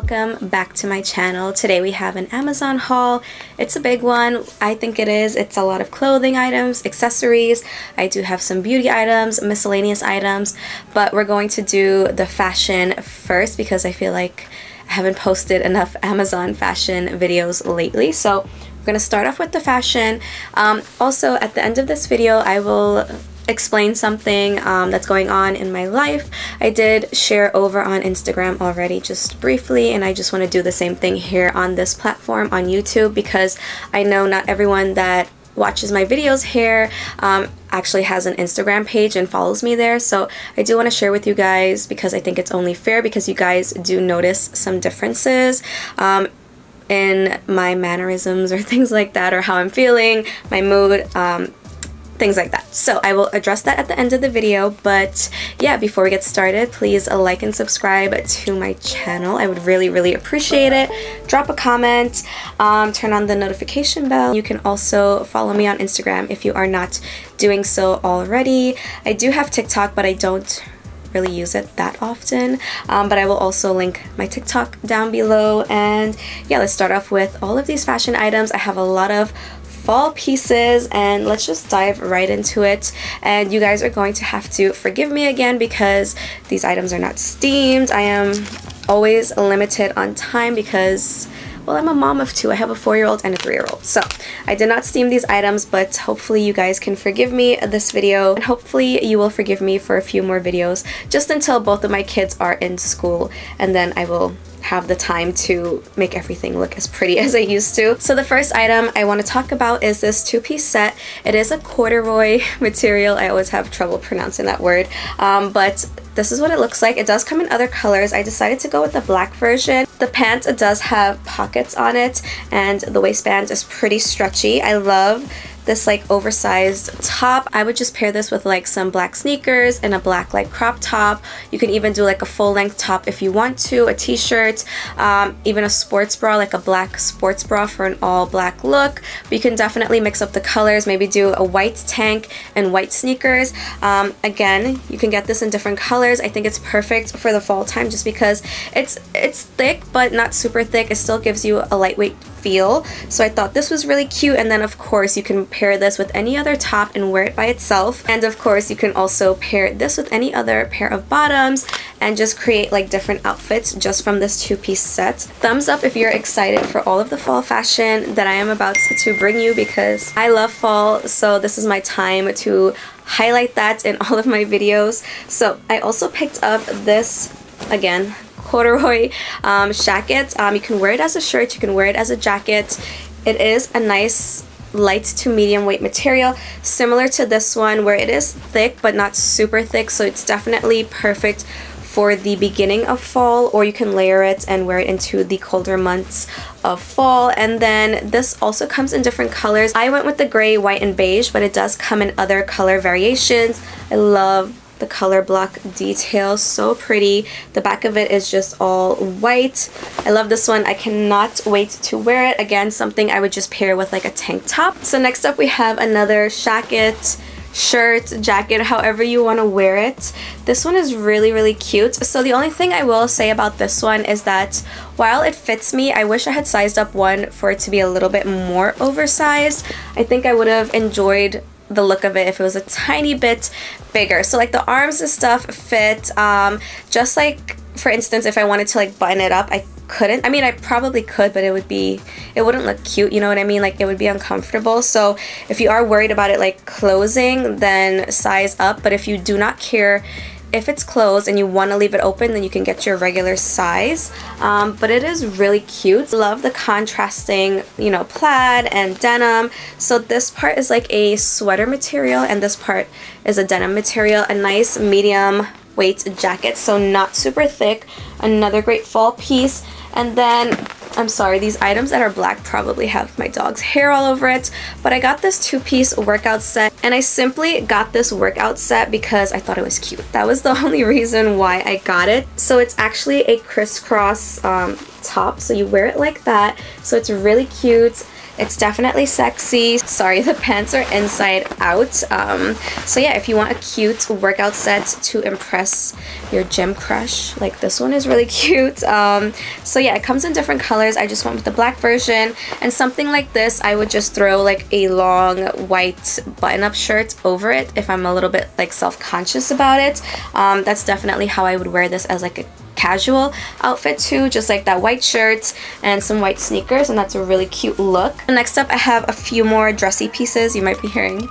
welcome back to my channel. Today we have an Amazon haul. It's a big one. I think it is. It's a lot of clothing items, accessories. I do have some beauty items, miscellaneous items, but we're going to do the fashion first because I feel like I haven't posted enough Amazon fashion videos lately. So we're going to start off with the fashion. Um, also, at the end of this video, I will explain something um, that's going on in my life. I did share over on Instagram already just briefly and I just want to do the same thing here on this platform on YouTube because I know not everyone that watches my videos here um, actually has an Instagram page and follows me there so I do want to share with you guys because I think it's only fair because you guys do notice some differences um, in my mannerisms or things like that or how I'm feeling, my mood, um, things like that. So I will address that at the end of the video, but yeah, before we get started, please like and subscribe to my channel. I would really, really appreciate it. Drop a comment, um, turn on the notification bell. You can also follow me on Instagram if you are not doing so already. I do have TikTok, but I don't really use it that often um, but I will also link my TikTok down below and yeah let's start off with all of these fashion items I have a lot of fall pieces and let's just dive right into it. And you guys are going to have to forgive me again because these items are not steamed. I am always limited on time because well I'm a mom of two. I have a four-year-old and a three-year-old. So I did not steam these items but hopefully you guys can forgive me this video. And hopefully you will forgive me for a few more videos just until both of my kids are in school and then I will have the time to make everything look as pretty as I used to. So the first item I want to talk about is this two-piece set. It is a corduroy material. I always have trouble pronouncing that word. Um, but this is what it looks like. It does come in other colors. I decided to go with the black version. The pant does have pockets on it and the waistband is pretty stretchy. I love this like oversized top. I would just pair this with like some black sneakers and a black like crop top. You can even do like a full length top if you want to, a t-shirt, um, even a sports bra, like a black sports bra for an all black look. But you can definitely mix up the colors, maybe do a white tank and white sneakers. Um, again, you can get this in different colors. I think it's perfect for the fall time just because it's it's thick but not super thick. It still gives you a lightweight feel. So I thought this was really cute and then of course you can pair this with any other top and wear it by itself. And of course you can also pair this with any other pair of bottoms and just create like different outfits just from this two-piece set. Thumbs up if you're excited for all of the fall fashion that I am about to bring you because I love fall so this is my time to highlight that in all of my videos. So I also picked up this again corduroy um, jacket. Um, you can wear it as a shirt, you can wear it as a jacket. It is a nice light to medium weight material similar to this one where it is thick but not super thick so it's definitely perfect for the beginning of fall or you can layer it and wear it into the colder months of fall and then this also comes in different colors I went with the gray white and beige but it does come in other color variations I love the color block detail so pretty the back of it is just all white I love this one I cannot wait to wear it again something I would just pair with like a tank top so next up we have another shacket shirt, jacket, however you want to wear it. This one is really, really cute. So the only thing I will say about this one is that while it fits me, I wish I had sized up one for it to be a little bit more oversized. I think I would have enjoyed the look of it if it was a tiny bit bigger. So like the arms and stuff fit um, just like for instance if I wanted to like button it up I couldn't. I mean I probably could but it would be it wouldn't look cute you know what I mean like it would be uncomfortable so if you are worried about it like closing then size up but if you do not care if it's closed and you want to leave it open then you can get your regular size. Um, but it is really cute. Love the contrasting you know plaid and denim. So this part is like a sweater material and this part is a denim material. A nice medium weight jacket so not super thick. Another great fall piece and then I'm sorry, these items that are black probably have my dog's hair all over it, but I got this two-piece workout set, and I simply got this workout set because I thought it was cute. That was the only reason why I got it. So it's actually a crisscross um, top, so you wear it like that, so it's really cute. It's definitely sexy. Sorry, the pants are inside out. Um, so yeah, if you want a cute workout set to impress your gym crush, like this one is really cute. Um, so yeah, it comes in different colors. I just went with the black version. And something like this, I would just throw like a long white button-up shirt over it if I'm a little bit like self-conscious about it. Um, that's definitely how I would wear this as like a casual outfit too just like that white shirt and some white sneakers and that's a really cute look. Next up I have a few more dressy pieces. You might be hearing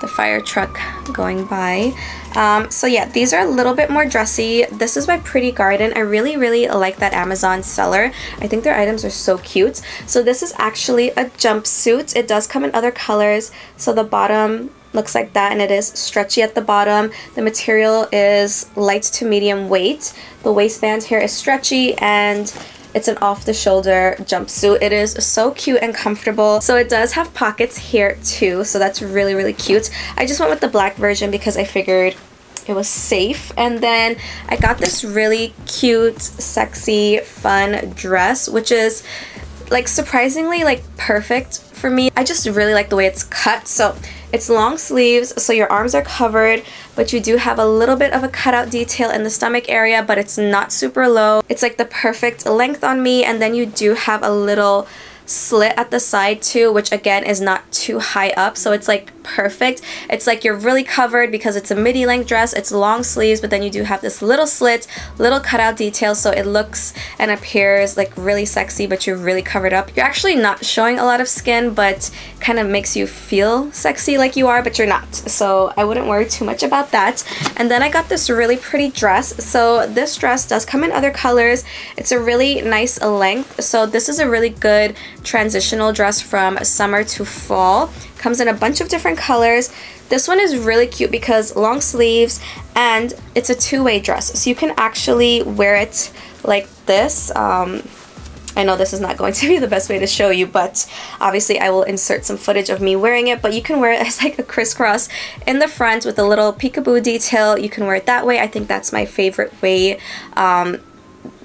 the fire truck going by. Um, so yeah these are a little bit more dressy. This is by Pretty Garden. I really really like that Amazon seller. I think their items are so cute. So this is actually a jumpsuit. It does come in other colors. So the bottom looks like that and it is stretchy at the bottom. The material is light to medium weight. The waistband here is stretchy and it's an off-the-shoulder jumpsuit. It is so cute and comfortable. So it does have pockets here too, so that's really, really cute. I just went with the black version because I figured it was safe. And then I got this really cute, sexy, fun dress, which is like surprisingly like perfect for me. I just really like the way it's cut. So it's long sleeves, so your arms are covered, but you do have a little bit of a cutout detail in the stomach area, but it's not super low. It's like the perfect length on me, and then you do have a little slit at the side too, which again is not too high up. So it's like perfect. It's like you're really covered because it's a midi length dress. It's long sleeves, but then you do have this little slit, little cutout detail. So it looks and appears like really sexy, but you're really covered up. You're actually not showing a lot of skin, but kind of makes you feel sexy like you are, but you're not. So I wouldn't worry too much about that. And then I got this really pretty dress. So this dress does come in other colors. It's a really nice length. So this is a really good transitional dress from summer to fall. Comes in a bunch of different colors. This one is really cute because long sleeves and it's a two-way dress. So you can actually wear it like this. Um, I know this is not going to be the best way to show you, but obviously I will insert some footage of me wearing it, but you can wear it as like a crisscross in the front with a little peekaboo detail. You can wear it that way. I think that's my favorite way um,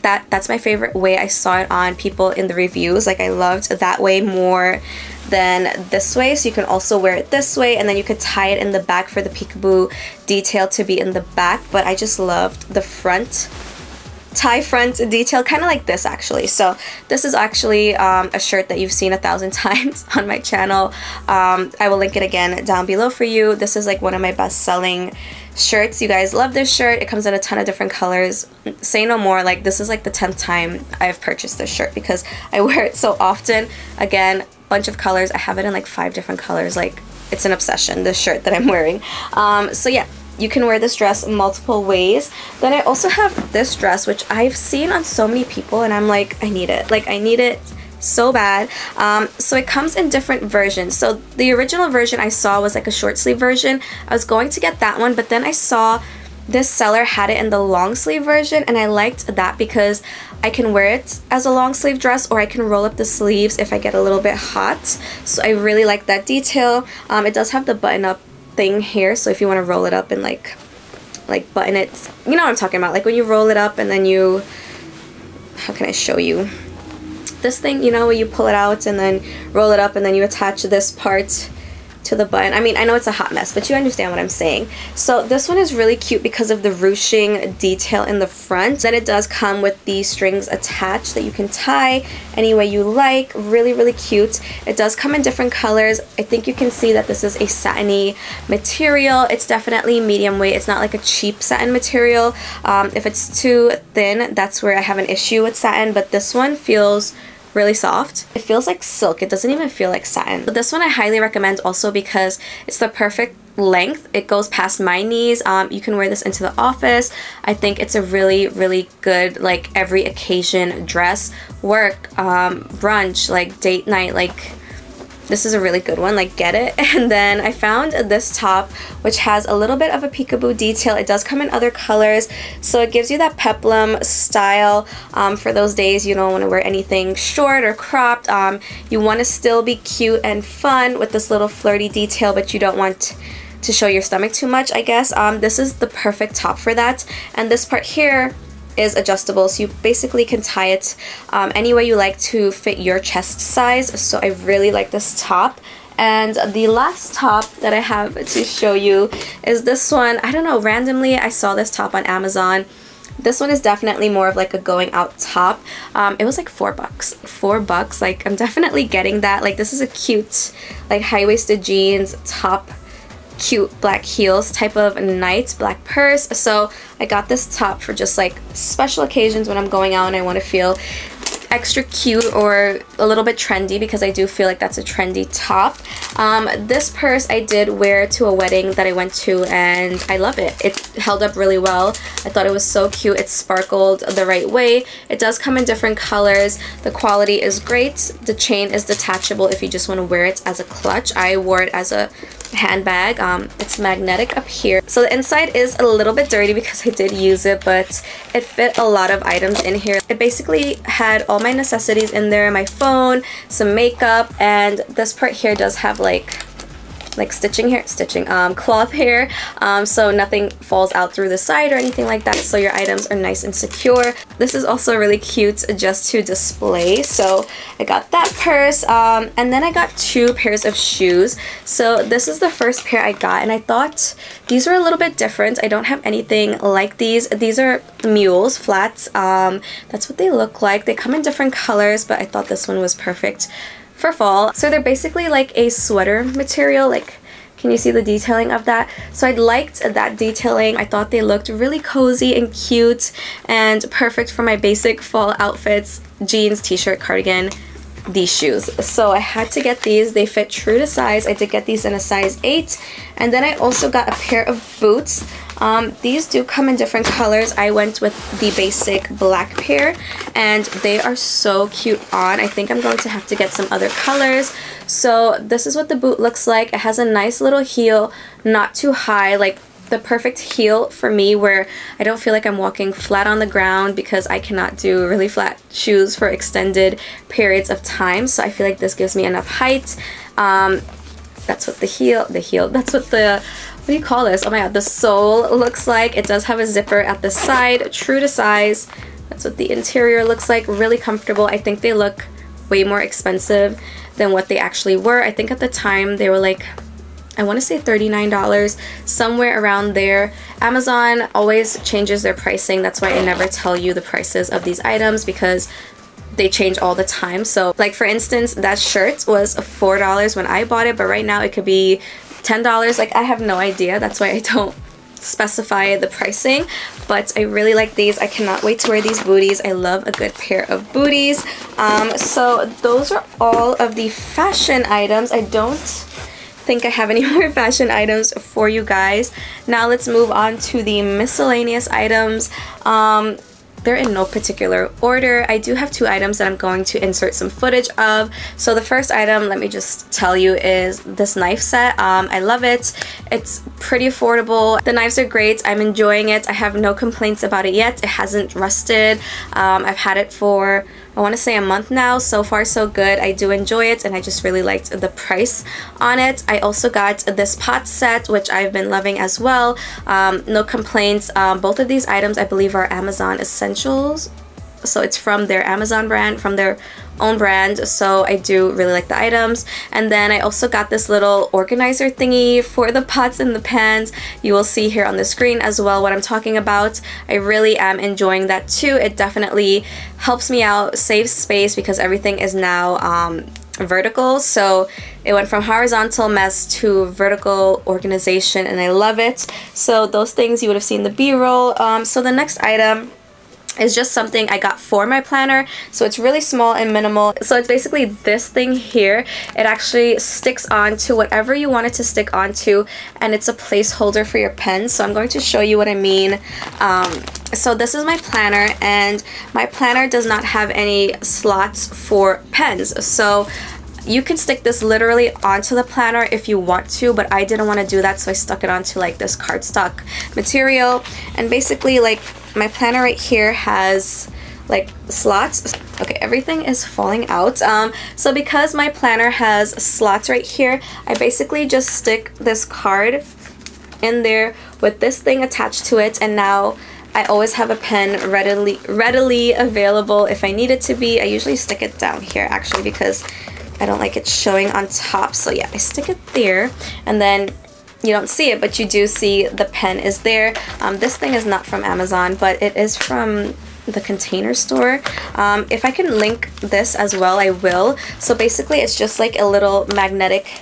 that that's my favorite way I saw it on people in the reviews. Like I loved that way more than this way. So you can also wear it this way and then you could tie it in the back for the peekaboo detail to be in the back. But I just loved the front tie front detail kind of like this actually so this is actually um, a shirt that you've seen a thousand times on my channel um, I will link it again down below for you this is like one of my best selling shirts. You guys love this shirt. It comes in a ton of different colors. Say no more. Like this is like the 10th time I've purchased this shirt because I wear it so often. Again, bunch of colors. I have it in like five different colors. Like it's an obsession, this shirt that I'm wearing. Um, so yeah, you can wear this dress multiple ways. Then I also have this dress, which I've seen on so many people and I'm like, I need it. Like I need it so bad. Um, so it comes in different versions. So the original version I saw was like a short sleeve version. I was going to get that one, but then I saw this seller had it in the long sleeve version and I liked that because I can wear it as a long sleeve dress or I can roll up the sleeves if I get a little bit hot. So I really like that detail. Um, it does have the button up thing here so if you want to roll it up and like like button it, you know what I'm talking about. Like when you roll it up and then you, how can I show you? This thing, you know, where you pull it out and then roll it up and then you attach this part to the button. I mean, I know it's a hot mess, but you understand what I'm saying. So this one is really cute because of the ruching detail in the front. Then it does come with the strings attached that you can tie any way you like. Really, really cute. It does come in different colors. I think you can see that this is a satiny material. It's definitely medium weight. It's not like a cheap satin material. Um, if it's too thin, that's where I have an issue with satin, but this one feels really soft. It feels like silk. It doesn't even feel like satin. But this one I highly recommend also because it's the perfect length. It goes past my knees. Um, you can wear this into the office. I think it's a really, really good, like, every occasion dress. Work, um, brunch, like, date night, like, this is a really good one like get it. And then I found this top which has a little bit of a peekaboo detail. It does come in other colors so it gives you that peplum style um, for those days you don't want to wear anything short or cropped. Um, you want to still be cute and fun with this little flirty detail but you don't want to show your stomach too much I guess. Um, this is the perfect top for that. And this part here is adjustable so you basically can tie it um, any way you like to fit your chest size so I really like this top and the last top that I have to show you is this one I don't know randomly I saw this top on Amazon this one is definitely more of like a going out top. Um, it was like four bucks. Four bucks. Like I'm definitely getting that. Like this is a cute like high-waisted jeans top cute black heels type of night black purse so I got this top for just like special occasions when I'm going out and I want to feel extra cute or a little bit trendy because I do feel like that's a trendy top. Um, this purse I did wear to a wedding that I went to and I love it. It held up really well. I thought it was so cute. It sparkled the right way. It does come in different colors. The quality is great. The chain is detachable if you just want to wear it as a clutch. I wore it as a handbag. Um, it's magnetic up here. So the inside is a little bit dirty because I did use it, but it fit a lot of items in here. It basically had all my necessities in there, my phone, some makeup, and this part here does have like like stitching here, stitching, um, cloth here, um, so nothing falls out through the side or anything like that, so your items are nice and secure. This is also really cute just to display, so I got that purse, um, and then I got two pairs of shoes. So this is the first pair I got, and I thought these were a little bit different. I don't have anything like these. These are mules, flats. Um, that's what they look like. They come in different colors, but I thought this one was perfect for fall. So they're basically like a sweater material, like can you see the detailing of that? So I liked that detailing. I thought they looked really cozy and cute and perfect for my basic fall outfits, jeans, t-shirt, cardigan, these shoes. So I had to get these. They fit true to size. I did get these in a size 8. And then I also got a pair of boots. Um, these do come in different colors. I went with the basic black pair and they are so cute on. I think I'm going to have to get some other colors. So this is what the boot looks like. It has a nice little heel, not too high, like the perfect heel for me where I don't feel like I'm walking flat on the ground because I cannot do really flat shoes for extended periods of time. So I feel like this gives me enough height. Um, that's what the heel, the heel, that's what the, what do you call this? Oh my god, the sole looks like. It does have a zipper at the side, true to size. That's what the interior looks like, really comfortable. I think they look way more expensive than what they actually were. I think at the time they were like I want to say $39, somewhere around there. Amazon always changes their pricing. That's why I never tell you the prices of these items because they change all the time. So like for instance, that shirt was $4 when I bought it, but right now it could be $10. Like I have no idea. That's why I don't specify the pricing but I really like these I cannot wait to wear these booties I love a good pair of booties um, so those are all of the fashion items I don't think I have any more fashion items for you guys. Now let's move on to the miscellaneous items. Um, they're in no particular order. I do have two items that I'm going to insert some footage of. So the first item, let me just tell you, is this knife set. Um, I love it. It's pretty affordable. The knives are great. I'm enjoying it. I have no complaints about it yet. It hasn't rusted. Um, I've had it for I want to say a month now. So far so good. I do enjoy it and I just really liked the price on it. I also got this pot set which I've been loving as well. Um, no complaints. Um, both of these items I believe are Amazon Essentials so it's from their Amazon brand, from their own brand, so I do really like the items. And then I also got this little organizer thingy for the pots and the pans. You will see here on the screen as well what I'm talking about. I really am enjoying that too. It definitely helps me out, saves space because everything is now um, vertical so it went from horizontal mess to vertical organization and I love it so those things you would have seen the b-roll um, so the next item is just something I got for my planner so it's really small and minimal. So it's basically this thing here. It actually sticks on to whatever you want it to stick onto and it's a placeholder for your pen. So I'm going to show you what I mean. Um, so this is my planner and my planner does not have any slots for pens. So you can stick this literally onto the planner if you want to, but I didn't want to do that, so I stuck it onto like this cardstock material. And basically like my planner right here has like slots okay everything is falling out um so because my planner has slots right here i basically just stick this card in there with this thing attached to it and now I always have a pen readily readily available if I need it to be. I usually stick it down here actually because I don't like it showing on top. So yeah, I stick it there and then you don't see it, but you do see the pen is there. Um, this thing is not from Amazon, but it is from the container store. Um, if I can link this as well, I will. So basically it's just like a little magnetic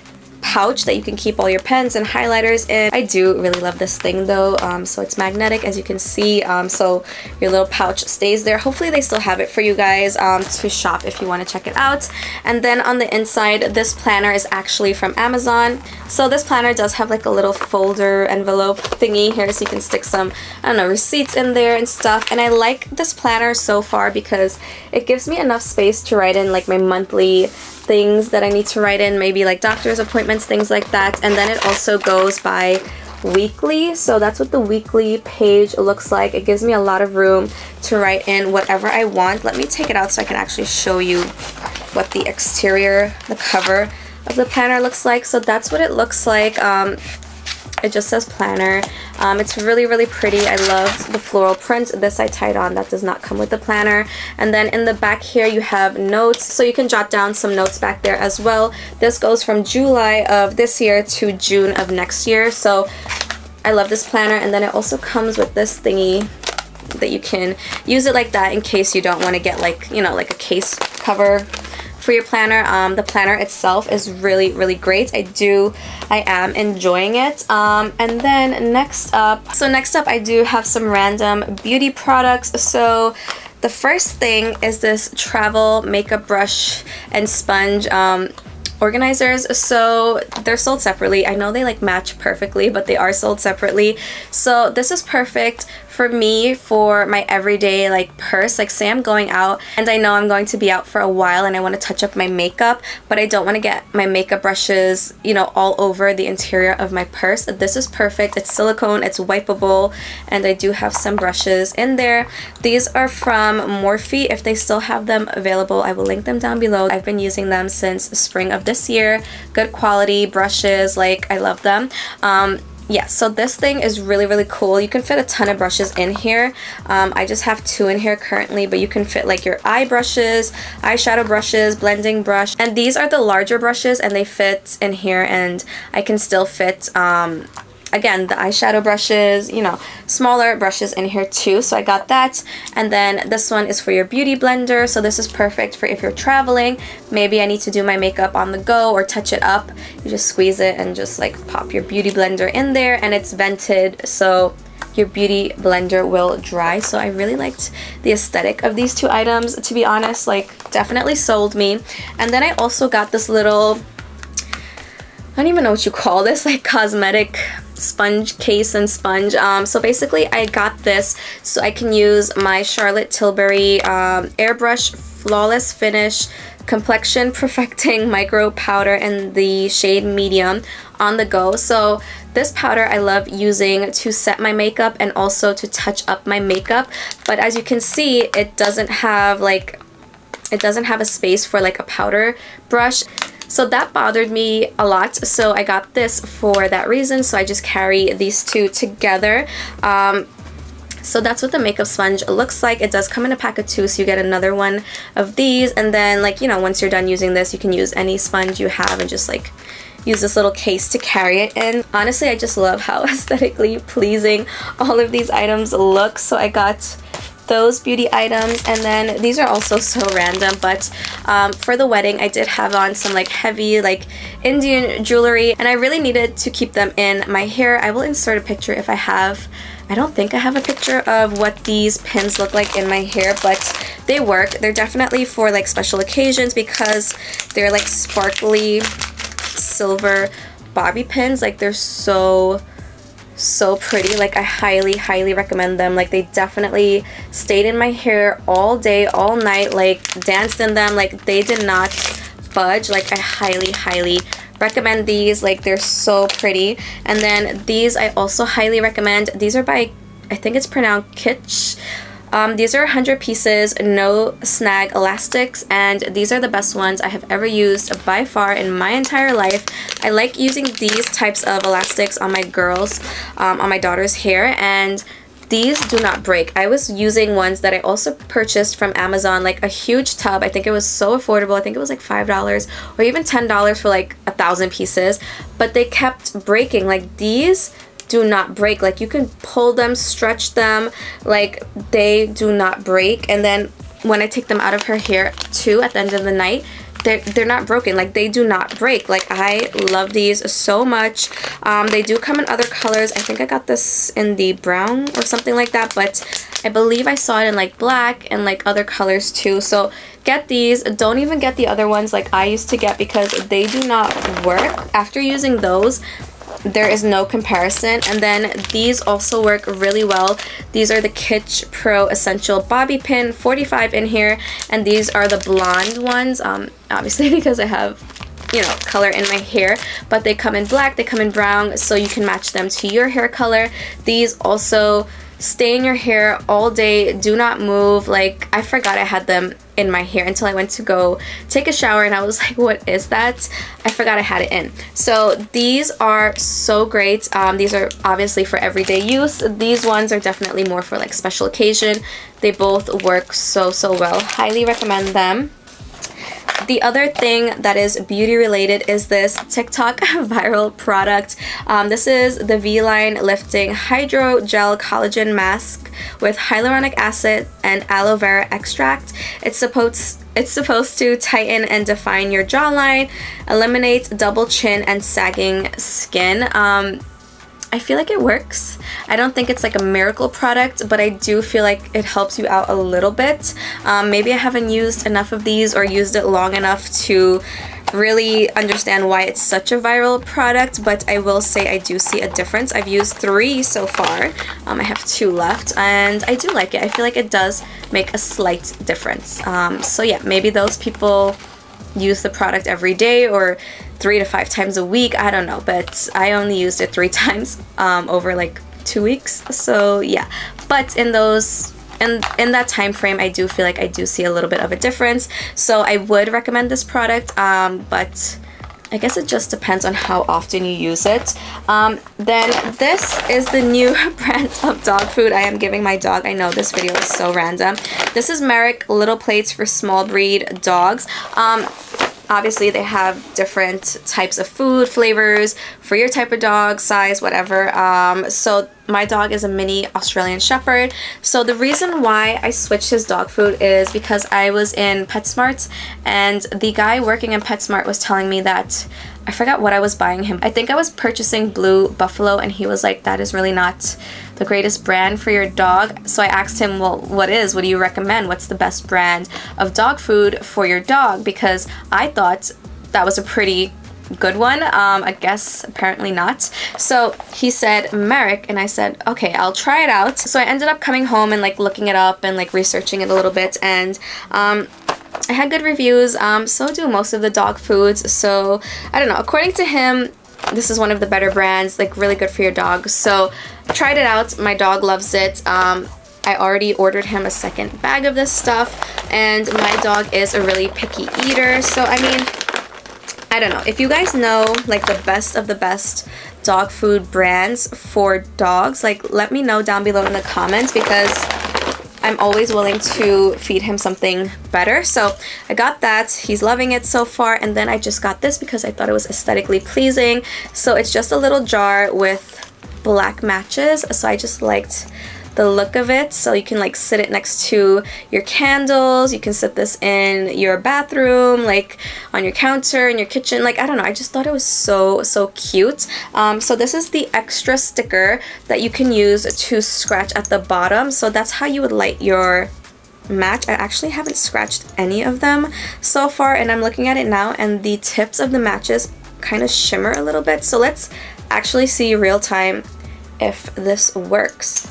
pouch that you can keep all your pens and highlighters in. I do really love this thing though. Um, so it's magnetic as you can see. Um, so your little pouch stays there. Hopefully they still have it for you guys um, to shop if you want to check it out. And then on the inside, this planner is actually from Amazon. So this planner does have like a little folder envelope thingy here so you can stick some, I don't know, receipts in there and stuff. And I like this planner so far because it gives me enough space to write in like my monthly things that I need to write in, maybe like doctor's appointments, things like that. And then it also goes by weekly. So that's what the weekly page looks like. It gives me a lot of room to write in whatever I want. Let me take it out so I can actually show you what the exterior the cover of the planner looks like. So that's what it looks like. Um, it just says planner. Um, it's really, really pretty. I love the floral print. This I tied on. That does not come with the planner. And then in the back here, you have notes. So you can jot down some notes back there as well. This goes from July of this year to June of next year. So I love this planner. And then it also comes with this thingy that you can use it like that in case you don't want to get like, you know, like a case cover for your planner. Um, the planner itself is really, really great. I do, I am enjoying it. Um, and then next up, so next up I do have some random beauty products. So the first thing is this travel makeup brush and sponge um, organizers so they're sold separately i know they like match perfectly but they are sold separately so this is perfect for me for my everyday like purse. Like say I'm going out and I know I'm going to be out for a while and I want to touch up my makeup but I don't want to get my makeup brushes you know all over the interior of my purse. This is perfect. It's silicone it's wipeable and I do have some brushes in there. These are from Morphe. If they still have them available I will link them down below. I've been using them since spring of this year. Good quality brushes like I love them. Um, yeah, so this thing is really, really cool. You can fit a ton of brushes in here. Um, I just have two in here currently, but you can fit like your eye brushes, eyeshadow brushes, blending brush. And these are the larger brushes and they fit in here and I can still fit um, again, the eyeshadow brushes, you know, smaller brushes in here too. So I got that. And then this one is for your beauty blender. So this is perfect for if you're traveling. Maybe I need to do my makeup on the go or touch it up. You just squeeze it and just like pop your beauty blender in there and it's vented. So your beauty blender will dry so I really liked the aesthetic of these two items to be honest like definitely sold me and then I also got this little I don't even know what you call this like cosmetic sponge case and sponge. Um, so basically I got this so I can use my Charlotte Tilbury um, Airbrush Flawless Finish Complexion Perfecting Micro Powder in the shade Medium on the go. So this powder I love using to set my makeup and also to touch up my makeup. But as you can see, it doesn't have like it doesn't have a space for like a powder brush. So that bothered me a lot. So I got this for that reason. So I just carry these two together. Um, so that's what the makeup sponge looks like. It does come in a pack of two, so you get another one of these. And then, like, you know, once you're done using this, you can use any sponge you have and just, like, use this little case to carry it in. Honestly, I just love how aesthetically pleasing all of these items look. So I got those beauty items and then these are also so random but um, for the wedding I did have on some like heavy like Indian jewelry and I really needed to keep them in my hair. I will insert a picture if I have. I don't think I have a picture of what these pins look like in my hair but they work. They're definitely for like special occasions because they're like sparkly silver bobby pins. Like they're so so pretty. Like I highly highly recommend them. Like they definitely stayed in my hair all day all night like danced in them. Like they did not budge. Like I highly highly recommend these. Like they're so pretty. And then these I also highly recommend. These are by I think it's pronounced Kitsch um, these are 100 pieces, no snag elastics, and these are the best ones I have ever used by far in my entire life. I like using these types of elastics on my girls, um, on my daughter's hair, and these do not break. I was using ones that I also purchased from Amazon, like a huge tub. I think it was so affordable. I think it was like $5 or even $10 for like a thousand pieces. But they kept breaking. Like these do not break. Like you can pull them, stretch them, like they do not break. And then when I take them out of her hair too at the end of the night, they're, they're not broken. Like they do not break. Like I love these so much. Um, they do come in other colors. I think I got this in the brown or something like that but I believe I saw it in like black and like other colors too. So get these. Don't even get the other ones like I used to get because they do not work. After using those there is no comparison. And then these also work really well. These are the Kitsch Pro Essential Bobby Pin 45 in here. And these are the blonde ones um, obviously because I have you know color in my hair. But they come in black they come in brown so you can match them to your hair color. These also stay in your hair all day. Do not move. Like I forgot I had them in my hair until I went to go take a shower and I was like what is that? I forgot I had it in. So these are so great. Um, these are obviously for everyday use. These ones are definitely more for like special occasion. They both work so so well. Highly recommend them the other thing that is beauty related is this TikTok viral product. Um, this is the V-Line Lifting Hydro Gel Collagen Mask with hyaluronic acid and aloe vera extract. It's supposed it's supposed to tighten and define your jawline, eliminate double chin and sagging skin. Um, I feel like it works. I don't think it's like a miracle product, but I do feel like it helps you out a little bit. Um, maybe I haven't used enough of these or used it long enough to really understand why it's such a viral product, but I will say I do see a difference. I've used three so far. Um, I have two left, and I do like it. I feel like it does make a slight difference. Um, so yeah, maybe those people use the product every day or three to five times a week. I don't know, but I only used it three times um, over like two weeks. So yeah, but in those and in that time frame I do feel like I do see a little bit of a difference so I would recommend this product um, but I guess it just depends on how often you use it. Um, then this is the new brand of dog food I am giving my dog. I know this video is so random. This is Merrick Little Plates for Small Breed Dogs. Um, Obviously, they have different types of food, flavors for your type of dog, size, whatever. Um, so my dog is a mini Australian Shepherd. So the reason why I switched his dog food is because I was in PetSmart and the guy working in PetSmart was telling me that I forgot what I was buying him. I think I was purchasing Blue Buffalo and he was like, that is really not the greatest brand for your dog. So I asked him, well, what is? What do you recommend? What's the best brand of dog food for your dog? Because I thought that was a pretty good one. Um, I guess apparently not. So he said Merrick and I said, okay, I'll try it out. So I ended up coming home and like looking it up and like researching it a little bit and um, I had good reviews, um, so do most of the dog foods, so I don't know, according to him, this is one of the better brands, like really good for your dog, so tried it out, my dog loves it, um, I already ordered him a second bag of this stuff, and my dog is a really picky eater, so I mean, I don't know, if you guys know like the best of the best dog food brands for dogs, like let me know down below in the comments because I'm always willing to feed him something better. So I got that. He's loving it so far. And then I just got this because I thought it was aesthetically pleasing. So it's just a little jar with black matches. So I just liked the look of it. So you can like sit it next to your candles. You can sit this in your bathroom, like on your counter, in your kitchen. Like, I don't know. I just thought it was so, so cute. Um, so this is the extra sticker that you can use to scratch at the bottom. So that's how you would light your match. I actually haven't scratched any of them so far and I'm looking at it now and the tips of the matches kind of shimmer a little bit. So let's actually see real time if this works.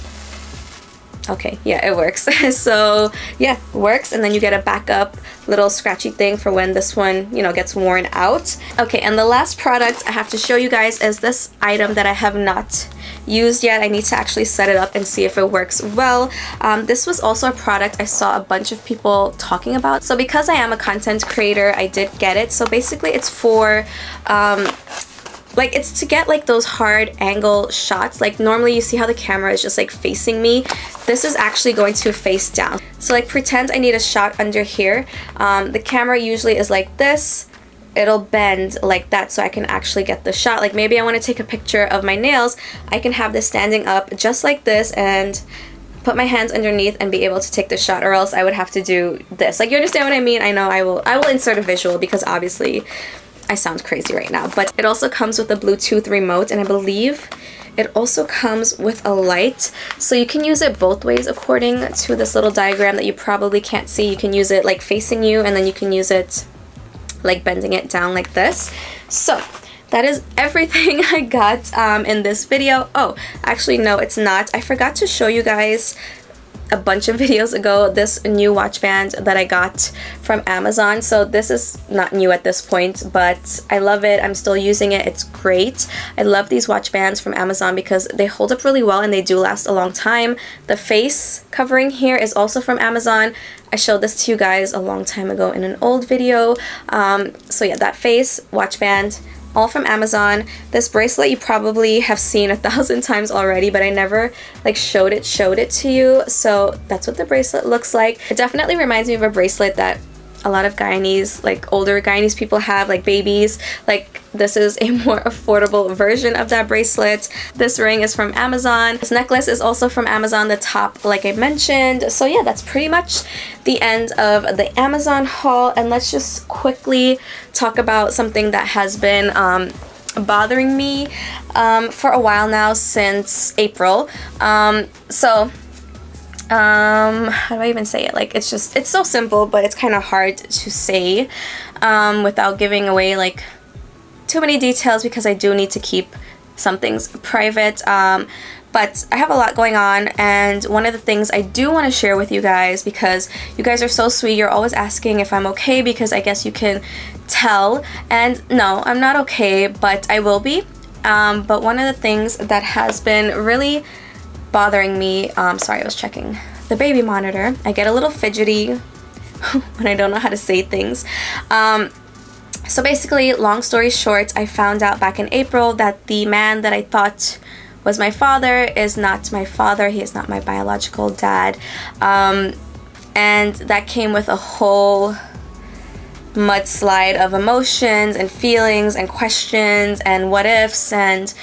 Okay yeah it works. So yeah works and then you get a backup little scratchy thing for when this one you know gets worn out. Okay and the last product I have to show you guys is this item that I have not used yet. I need to actually set it up and see if it works well. Um, this was also a product I saw a bunch of people talking about. So because I am a content creator I did get it. So basically it's for um, like it's to get like those hard angle shots. Like normally you see how the camera is just like facing me. This is actually going to face down. So like pretend I need a shot under here. Um, the camera usually is like this. It'll bend like that so I can actually get the shot. Like maybe I want to take a picture of my nails. I can have this standing up just like this and put my hands underneath and be able to take the shot or else I would have to do this. Like you understand what I mean? I know I will I will insert a visual because obviously I sound crazy right now. But it also comes with a Bluetooth remote and I believe it also comes with a light. So you can use it both ways according to this little diagram that you probably can't see. You can use it like facing you and then you can use it like bending it down like this. So that is everything I got um, in this video. Oh, actually no, it's not. I forgot to show you guys a bunch of videos ago this new watch band that I got from Amazon. So this is not new at this point, but I love it. I'm still using it. It's great. I love these watch bands from Amazon because they hold up really well and they do last a long time. The face covering here is also from Amazon. I showed this to you guys a long time ago in an old video. Um, so yeah, that face, watch band, all from Amazon. This bracelet you probably have seen a thousand times already, but I never like showed it, showed it to you. So that's what the bracelet looks like. It definitely reminds me of a bracelet that a lot of Guyanese, like older Guyanese people have, like babies. Like this is a more affordable version of that bracelet. This ring is from Amazon. This necklace is also from Amazon, the top like I mentioned. So yeah, that's pretty much the end of the Amazon haul. And let's just quickly talk about something that has been um, bothering me um, for a while now since April. Um, so um, how do I even say it? Like, it's just, it's so simple, but it's kind of hard to say um, without giving away, like, too many details because I do need to keep some things private. Um, but I have a lot going on and one of the things I do want to share with you guys because you guys are so sweet. You're always asking if I'm okay because I guess you can tell. And no, I'm not okay, but I will be. Um, but one of the things that has been really bothering me. Um, sorry, I was checking the baby monitor. I get a little fidgety when I don't know how to say things. Um, so basically, long story short, I found out back in April that the man that I thought was my father is not my father. He is not my biological dad. Um, and that came with a whole mudslide of emotions and feelings and questions and what ifs and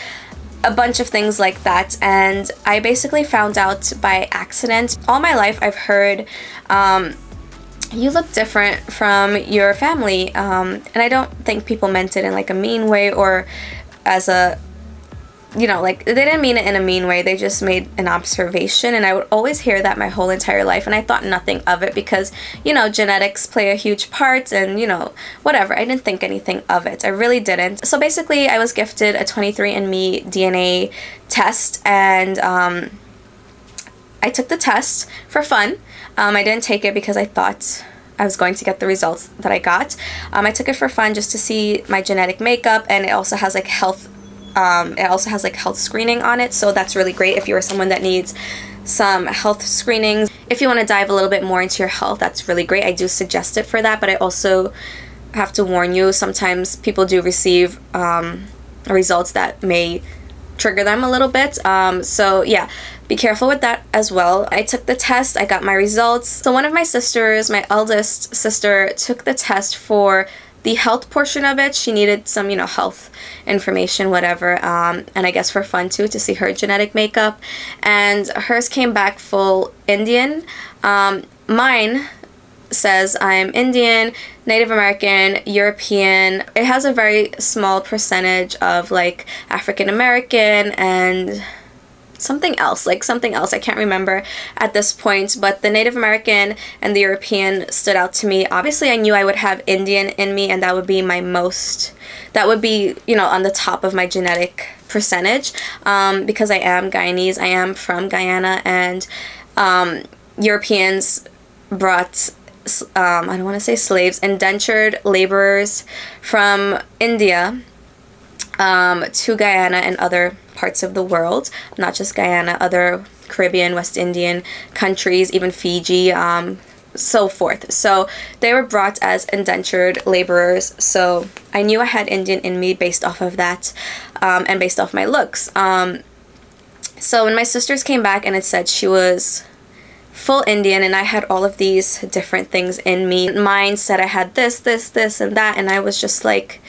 a bunch of things like that and I basically found out by accident. All my life I've heard um, you look different from your family um, and I don't think people meant it in like a mean way or as a you know, like they didn't mean it in a mean way. They just made an observation, and I would always hear that my whole entire life, and I thought nothing of it because, you know, genetics play a huge part, and you know, whatever. I didn't think anything of it. I really didn't. So basically, I was gifted a 23andMe DNA test, and um, I took the test for fun. Um, I didn't take it because I thought I was going to get the results that I got. Um, I took it for fun just to see my genetic makeup, and it also has like health um, it also has like health screening on it, so that's really great if you're someone that needs some health screenings. If you want to dive a little bit more into your health, that's really great. I do suggest it for that, but I also have to warn you, sometimes people do receive um, results that may trigger them a little bit. Um, so yeah, be careful with that as well. I took the test, I got my results. So one of my sisters, my eldest sister, took the test for the health portion of it, she needed some, you know, health information, whatever, um, and I guess for fun too, to see her genetic makeup. And hers came back full Indian. Um, mine says I'm Indian, Native American, European. It has a very small percentage of like African American and something else, like something else. I can't remember at this point, but the Native American and the European stood out to me. Obviously, I knew I would have Indian in me, and that would be my most, that would be, you know, on the top of my genetic percentage um, because I am Guyanese. I am from Guyana, and um, Europeans brought um, I don't want to say slaves, indentured laborers from India um, to Guyana and other parts of the world, not just Guyana, other Caribbean, West Indian countries, even Fiji, um, so forth. So they were brought as indentured laborers. So I knew I had Indian in me based off of that um, and based off my looks. Um, so when my sisters came back and it said she was full Indian and I had all of these different things in me. Mine said I had this, this, this, and that, and I was just like,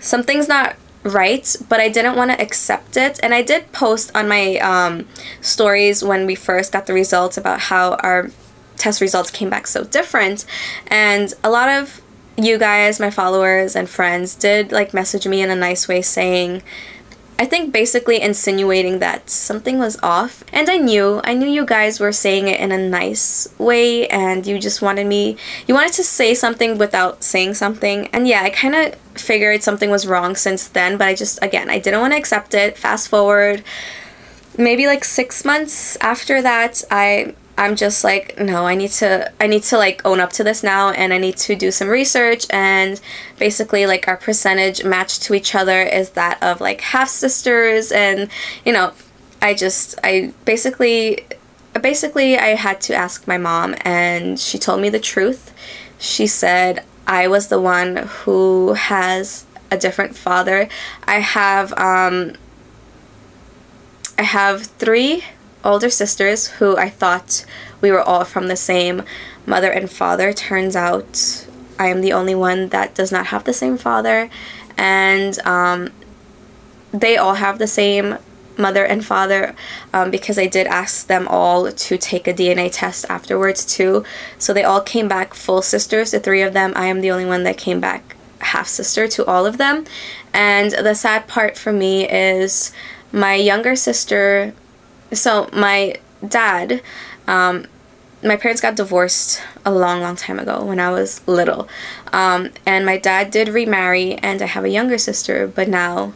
something's not right, but I didn't want to accept it. And I did post on my um, stories when we first got the results about how our test results came back so different. And a lot of you guys, my followers and friends, did like message me in a nice way saying, I think basically insinuating that something was off. And I knew, I knew you guys were saying it in a nice way and you just wanted me, you wanted to say something without saying something. And yeah, I kind of figured something was wrong since then, but I just, again, I didn't want to accept it. Fast forward, maybe like six months after that, I I'm just like, no, I need to I need to like own up to this now and I need to do some research and basically like our percentage matched to each other is that of like half sisters and you know, I just I basically basically I had to ask my mom and she told me the truth. She said I was the one who has a different father. I have um I have three older sisters who I thought we were all from the same mother and father. Turns out I am the only one that does not have the same father, and um, they all have the same mother and father um, because I did ask them all to take a DNA test afterwards too. So they all came back full sisters, the three of them. I am the only one that came back half sister to all of them. And the sad part for me is my younger sister so my dad, um, my parents got divorced a long, long time ago when I was little. Um, and my dad did remarry, and I have a younger sister, but now,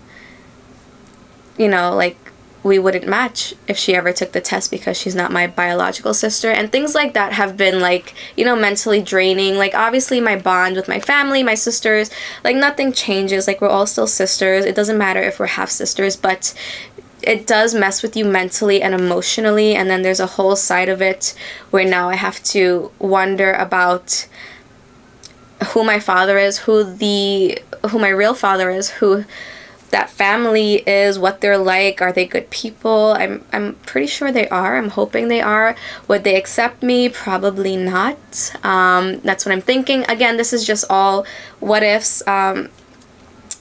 you know, like, we wouldn't match if she ever took the test because she's not my biological sister. And things like that have been, like, you know, mentally draining. Like, obviously, my bond with my family, my sisters, like, nothing changes. Like, we're all still sisters. It doesn't matter if we're half sisters, but it does mess with you mentally and emotionally and then there's a whole side of it where now I have to wonder about who my father is, who the who my real father is, who that family is, what they're like, are they good people? I'm I'm pretty sure they are. I'm hoping they are. Would they accept me? Probably not. Um, that's what I'm thinking. Again, this is just all what ifs. Um,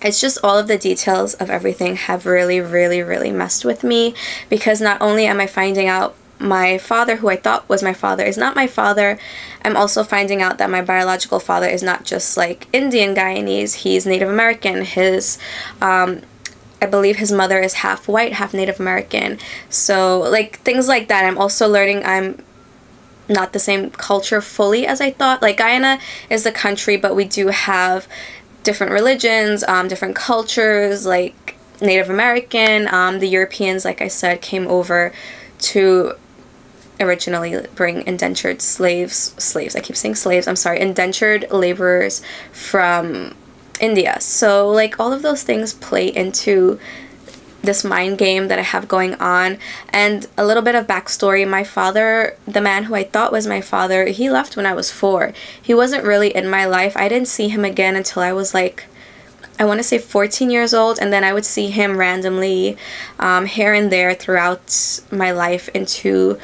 it's just all of the details of everything have really, really, really messed with me because not only am I finding out my father, who I thought was my father, is not my father. I'm also finding out that my biological father is not just like Indian Guyanese, he's Native American. His, um, I believe his mother is half white, half Native American. So, like, things like that. I'm also learning I'm not the same culture fully as I thought. Like, Guyana is the country, but we do have different religions, um, different cultures, like Native American. Um, the Europeans, like I said, came over to originally bring indentured slaves, slaves, I keep saying slaves, I'm sorry, indentured laborers from India. So, like, all of those things play into this mind game that I have going on. And a little bit of backstory my father, the man who I thought was my father, he left when I was four. He wasn't really in my life. I didn't see him again until I was like, I want to say 14 years old, and then I would see him randomly um, here and there throughout my life into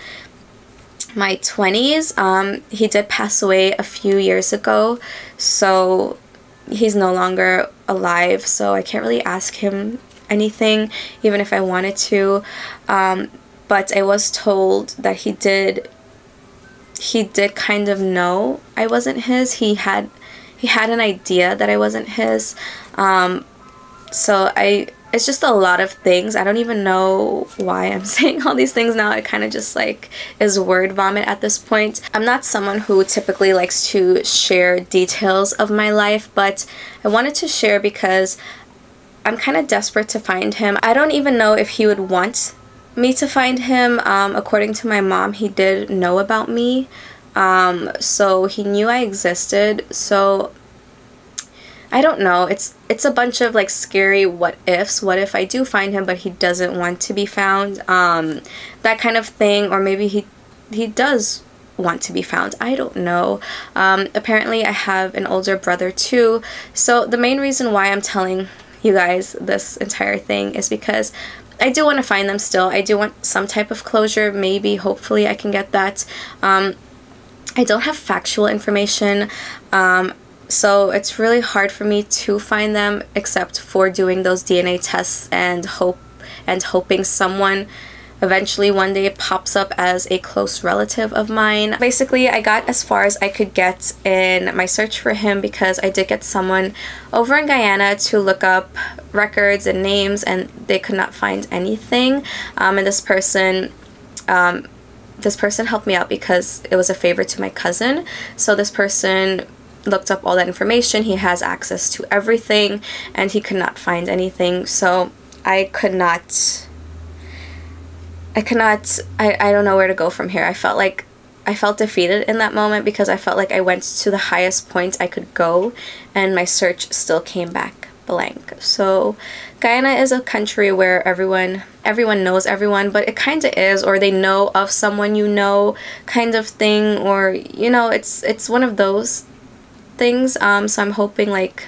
my 20s. Um, he did pass away a few years ago, so he's no longer alive, so I can't really ask him anything, even if I wanted to. Um, but I was told that he did he did kind of know I wasn't his. He had he had an idea that I wasn't his. Um, so I it's just a lot of things. I don't even know why I'm saying all these things now. It kind of just like is word vomit at this point. I'm not someone who typically likes to share details of my life, but I wanted to share because I'm kind of desperate to find him. I don't even know if he would want me to find him. Um, according to my mom, he did know about me. Um, so he knew I existed. So I don't know. It's it's a bunch of like scary what ifs. What if I do find him but he doesn't want to be found? Um, that kind of thing. Or maybe he he does want to be found. I don't know. Um, apparently, I have an older brother too. So the main reason why I'm telling you guys this entire thing is because I do want to find them still. I do want some type of closure. Maybe, hopefully, I can get that. Um, I don't have factual information. Um, so it's really hard for me to find them except for doing those DNA tests and hope and hoping someone eventually one day pops up as a close relative of mine. Basically, I got as far as I could get in my search for him because I did get someone over in Guyana to look up records and names and they could not find anything. Um, and this person um, this person helped me out because it was a favor to my cousin. So this person looked up all that information. He has access to everything and he could not find anything. So I could not I cannot I, I don't know where to go from here. I felt like I felt defeated in that moment because I felt like I went to the highest point I could go and my search still came back blank. So Guyana is a country where everyone everyone knows everyone, but it kind of is or they know of someone you know kind of thing or you know, it's it's one of those things. Um so I'm hoping like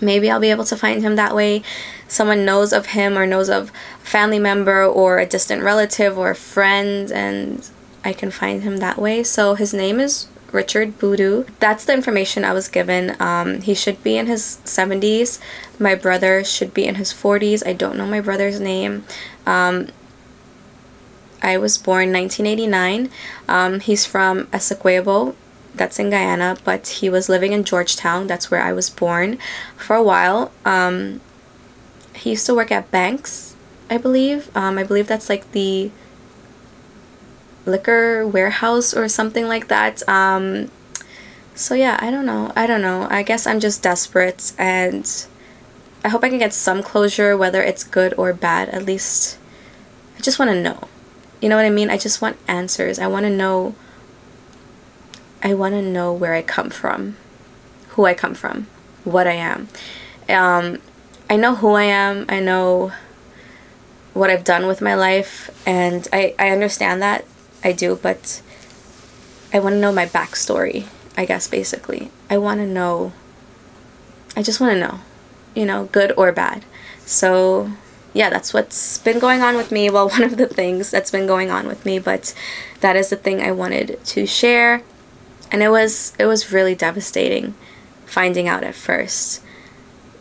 maybe I'll be able to find him that way. Someone knows of him or knows of a family member or a distant relative or a friend and I can find him that way. So his name is Richard Boodoo. That's the information I was given. Um, he should be in his 70s. My brother should be in his 40s. I don't know my brother's name. Um, I was born 1989. Um, he's from Essequibo, that's in Guyana, but he was living in Georgetown. That's where I was born for a while. Um, he used to work at Banks, I believe. Um, I believe that's like the liquor warehouse or something like that. Um, so yeah, I don't know. I don't know. I guess I'm just desperate and I hope I can get some closure, whether it's good or bad. At least I just want to know. You know what I mean? I just want answers. I want to know. I want to know where I come from, who I come from, what I am. Um, I know who I am. I know what I've done with my life, and I, I understand that I do, but I want to know my backstory, I guess, basically. I want to know, I just want to know, you know, good or bad. So, yeah, that's what's been going on with me. Well, one of the things that's been going on with me, but that is the thing I wanted to share. And it was, it was really devastating finding out at first.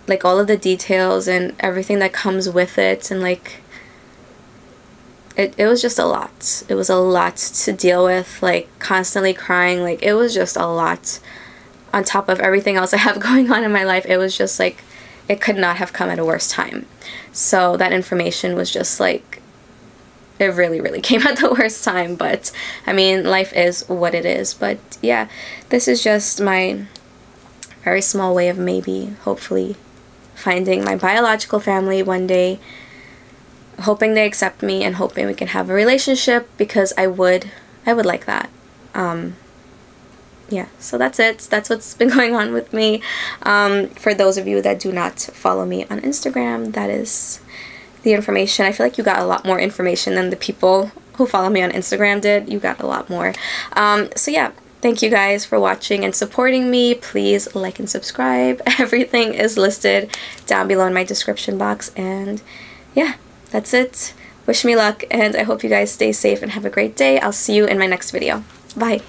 Like all of the details and everything that comes with it and like it, it was just a lot. It was a lot to deal with, like constantly crying. Like it was just a lot on top of everything else I have going on in my life. It was just like, it could not have come at a worse time. So that information was just like, it really, really came at the worst time. But I mean, life is what it is. But yeah, this is just my very small way of maybe, hopefully, finding my biological family one day hoping they accept me and hoping we can have a relationship because I would I would like that. Um, yeah, so that's it. That's what's been going on with me. Um, for those of you that do not follow me on Instagram, that is the information. I feel like you got a lot more information than the people who follow me on Instagram did. You got a lot more. Um, so yeah, thank you guys for watching and supporting me. Please like and subscribe. Everything is listed down below in my description box. And yeah, that's it. Wish me luck, and I hope you guys stay safe and have a great day. I'll see you in my next video. Bye.